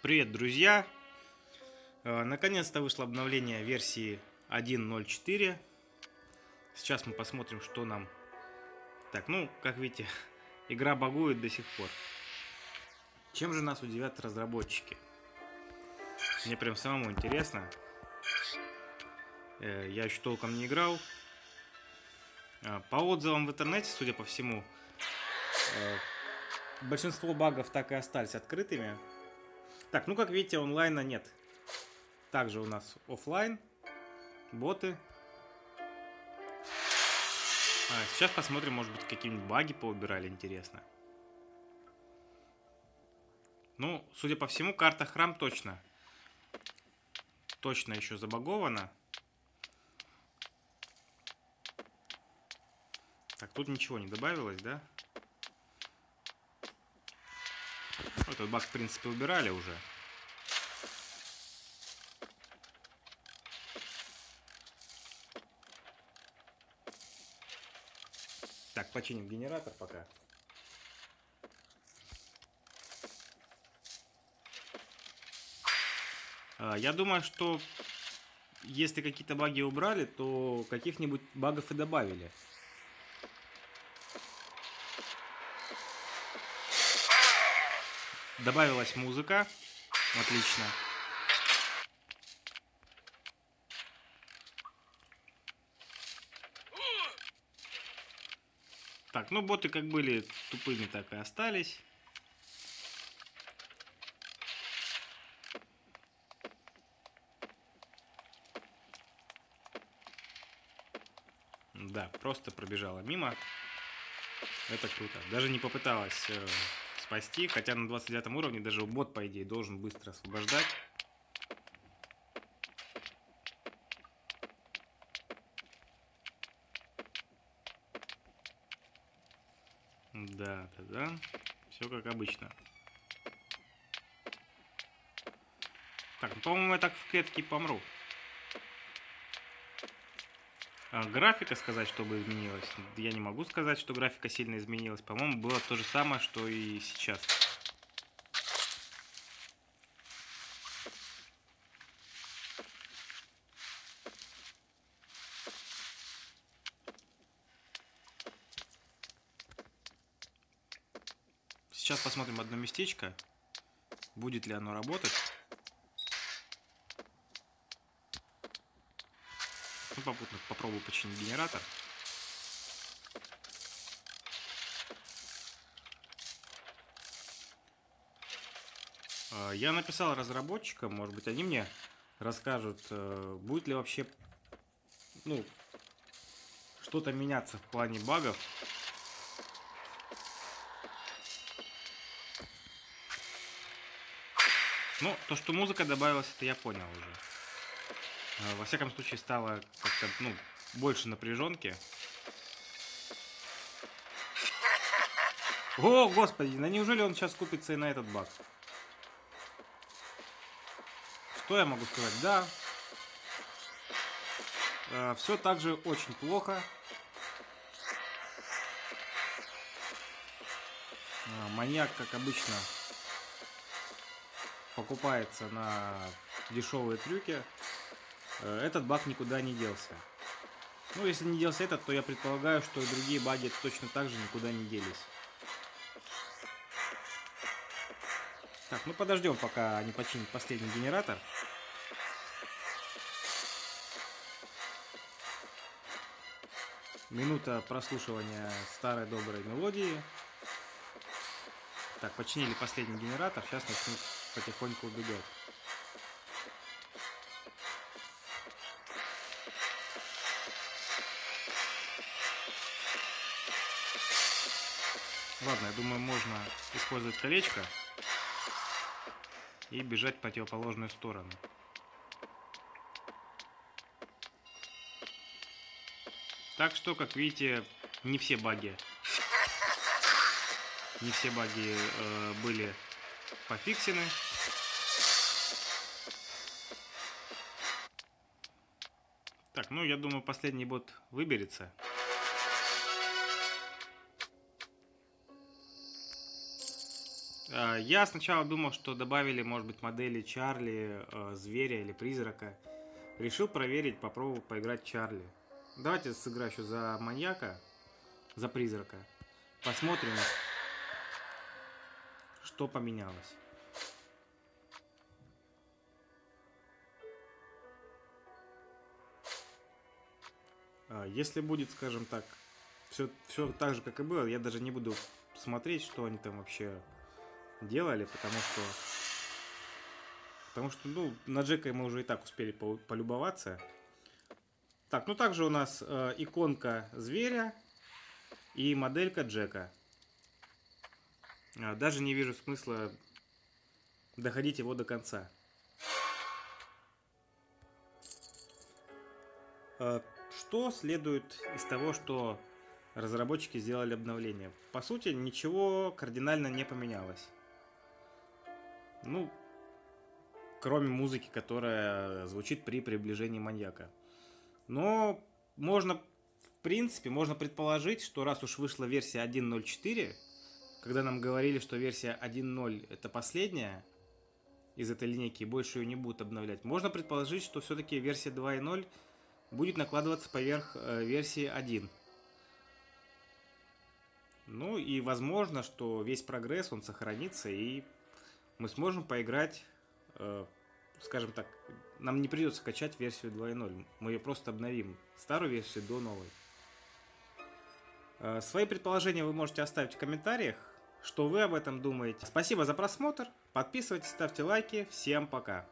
Привет, друзья! Э, Наконец-то вышло обновление версии 1.04. Сейчас мы посмотрим, что нам... Так, ну, как видите, игра багует до сих пор. Чем же нас удивят разработчики? Мне прям самому интересно. Э, Я еще толком не играл. Э, По отзывам в интернете, судя по всему, большинство багов так и остались открытыми. Так, ну как видите, онлайна нет. Также у нас офлайн, боты. А, сейчас посмотрим, может быть, какие-нибудь баги поубирали, интересно. Ну, судя по всему, карта храм точно. Точно еще забагована. Так, тут ничего не добавилось, да? Этот баг, в принципе, убирали уже. Так, починим генератор пока. А, Я думаю, что если какие-то баги убрали, то каких-нибудь багов и добавили. Добавилась музыка. Отлично. Так, ну боты как были тупыми, так и остались. Да, просто пробежала мимо. Это круто. Даже не попыталась э, спасти, хотя на 29 уровне даже бот, по идее, должен быстро освобождать. Да, да, да. Все как обычно. Так, ну, по-моему, я так в клетке помру. А, графика сказать, чтобы изменилась. Я не могу сказать, что графика сильно изменилась. По-моему, было то же самое, что и сейчас. Сейчас посмотрим одно местечко. Будет ли оно работать. Ну, попутно попробую починить генератор. А, Я написал разработчикам, может быть, они мне расскажут, э, будет ли вообще, ну, что-то меняться в плане багов. Ну, то, что музыка добавилась, это я понял уже. А, Во всяком случае, стало как-то, ну, больше напряженки. О, господи, да неужели он сейчас купится и на этот баг? Что я могу сказать? Да. все так же очень плохо. А, Маньяк, как обычно, покупается на дешевые трюки. Э, Этот баг никуда не делся. Ну, если не делся этот, то я предполагаю, что и другие баги точно так же никуда не делись. Так, ну подождем, пока они починят последний генератор. Минута прослушивания старой доброй мелодии. Так, починили последний генератор, сейчас начнут потихоньку убегать. Ладно, я думаю, можно использовать колечко и бежать в противоположную сторону. Так что, как видите, не все баги, не все баги э, были пофиксены. Так, ну я думаю, последний бот выберется. Я сначала думал, что добавили, может быть, модели Чарли, э, Зверя или Призрака. Решил проверить, попробовать поиграть Чарли. Давайте сыграю еще за Маньяка, за Призрака. Посмотрим, что поменялось. А, если будет, скажем так, все, все так же, как и было, я даже не буду смотреть, что они там вообще делали, потому что... Потому что, ну, на Джека мы уже и так успели полюбоваться. Так, ну также у нас э, иконка зверя и моделька Джека. А, даже не вижу смысла доходить его до конца. А, что следует из того, что разработчики сделали обновление? По сути, ничего кардинально не поменялось. Ну, кроме музыки, которая звучит при приближении маньяка. Но можно, в принципе, можно предположить, что раз уж вышла версия 1.04, когда нам говорили, что версия 1.0 это последняя из этой линейки и больше ее не будут обновлять, можно предположить, что все-таки версия 2.0 будет накладываться поверх э, версии 1. Ну и возможно, что весь прогресс он сохранится и мы сможем поиграть, э, скажем так, нам не придется качать версию 2.0, мы ее просто обновим, старую версию до новой. Э, свои предположения вы можете оставить в комментариях, что вы об этом думаете. Спасибо за просмотр, подписывайтесь, ставьте лайки, всем пока!